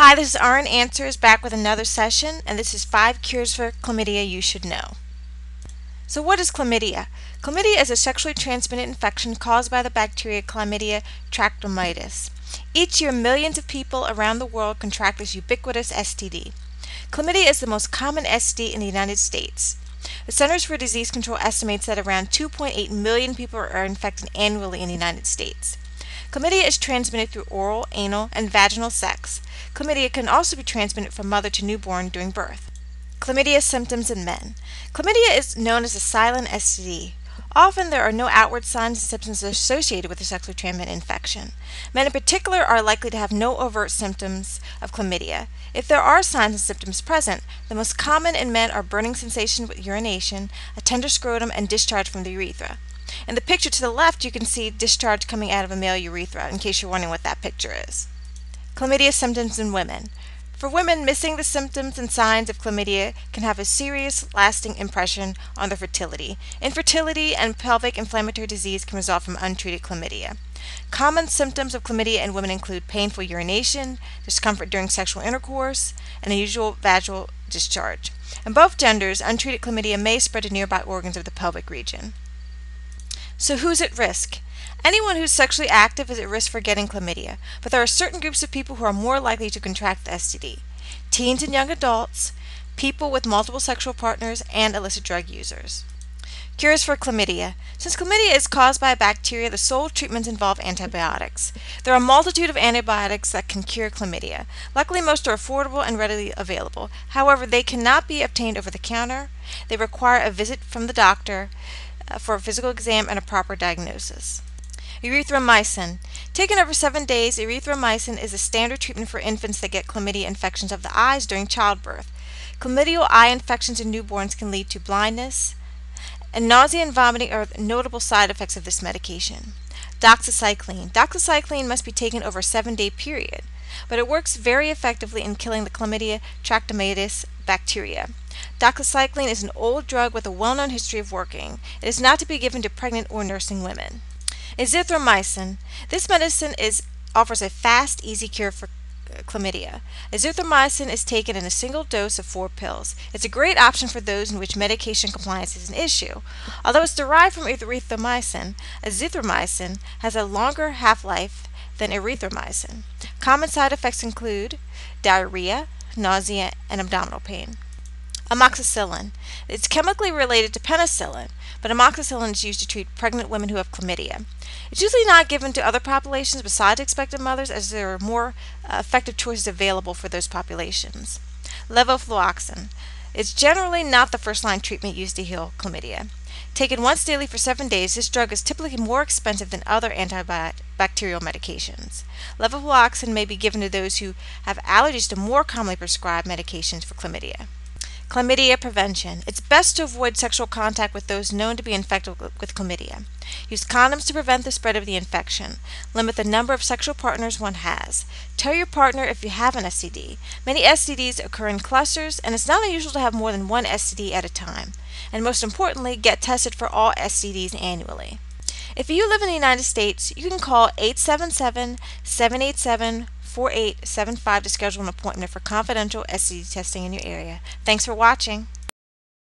Hi, this is RN Answers back with another session, and this is five cures for chlamydia you should know. So, what is chlamydia? Chlamydia is a sexually transmitted infection caused by the bacteria Chlamydia trachomatis. Each year, millions of people around the world contract this ubiquitous STD. Chlamydia is the most common STD in the United States. The Centers for Disease Control estimates that around 2.8 million people are infected annually in the United States. Chlamydia is transmitted through oral, anal, and vaginal sex. Chlamydia can also be transmitted from mother to newborn during birth. Chlamydia symptoms in men. Chlamydia is known as a silent STD. Often there are no outward signs and symptoms associated with a sexually transmitted infection. Men in particular are likely to have no overt symptoms of chlamydia. If there are signs and symptoms present, the most common in men are burning sensation with urination, a tender scrotum, and discharge from the urethra. In the picture to the left, you can see discharge coming out of a male urethra, in case you're wondering what that picture is. Chlamydia symptoms in women. For women, missing the symptoms and signs of chlamydia can have a serious, lasting impression on their fertility. Infertility and pelvic inflammatory disease can result from untreated chlamydia. Common symptoms of chlamydia in women include painful urination, discomfort during sexual intercourse, and unusual vaginal discharge. In both genders, untreated chlamydia may spread to nearby organs of the pelvic region. So, who's at risk? Anyone who's sexually active is at risk for getting chlamydia, but there are certain groups of people who are more likely to contract the STD teens and young adults, people with multiple sexual partners, and illicit drug users. Cures for chlamydia. Since chlamydia is caused by a bacteria, the sole treatments involve antibiotics. There are a multitude of antibiotics that can cure chlamydia. Luckily, most are affordable and readily available. However, they cannot be obtained over the counter. They require a visit from the doctor for a physical exam and a proper diagnosis. Erythromycin. Taken over seven days, erythromycin is a standard treatment for infants that get chlamydia infections of the eyes during childbirth. Chlamydial eye infections in newborns can lead to blindness, and nausea and vomiting are notable side effects of this medication. Doxycycline. Doxycycline must be taken over a seven day period, but it works very effectively in killing the Chlamydia trachomatis bacteria. Doxycycline is an old drug with a well known history of working. It is not to be given to pregnant or nursing women. Azithromycin. This medicine is offers a fast, easy cure for uh, chlamydia. Azithromycin is taken in a single dose of four pills. It's a great option for those in which medication compliance is an issue. Although it's derived from erythromycin, azithromycin has a longer half-life than erythromycin. Common side effects include diarrhea, nausea, and abdominal pain. Amoxicillin. It's chemically related to penicillin, but amoxicillin is used to treat pregnant women who have chlamydia. It's usually not given to other populations besides expectant mothers as there are more uh, effective choices available for those populations. Levofloxacin. It's generally not the first line treatment used to heal chlamydia. Taken once daily for seven days, this drug is typically more expensive than other antibacterial medications. Levofloxacin may be given to those who have allergies to more commonly prescribed medications for chlamydia. Chlamydia prevention. It's best to avoid sexual contact with those known to be infected with chlamydia. Use condoms to prevent the spread of the infection. Limit the number of sexual partners one has. Tell your partner if you have an STD. Many STDs occur in clusters, and it's not unusual to have more than one STD at a time. And most importantly, get tested for all STDs annually. If you live in the United States, you can call 877 787 4875 to schedule an appointment for confidential STD testing in your area. Thanks for watching.